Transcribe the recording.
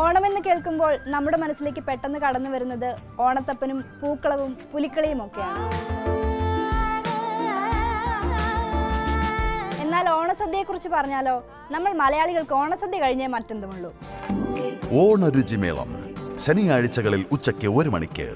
ഓണമെന്ന് കേൾക്കുമ്പോൾ നമ്മുടെ മനസ്സിലേക്ക് പെട്ടെന്ന് കടന്നു വരുന്നത് ഓണത്തപ്പനും പൂക്കളവും പുലിക്കളിയും ഒക്കെയാണ്. എന്നാൽ ഓണസദ്യയെക്കുറിച്ച് പറഞ്ഞാലോ? നമ്മൾ മലയാളികൾക്ക് ഓണസദ്യ കഴിഞ്ഞേ മറ്റെന്തുമുള്ളൂ? ഓണരുചിമേളം. ശനിയാഴ്ചകളിൽ ഉച്ചയ്ക്ക് ഒരു മണിക്ക്